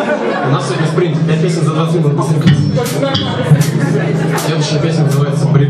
У нас сегодня спринт. 5 песен за 20 минут. Следующая песня называется «Бригада».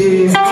see.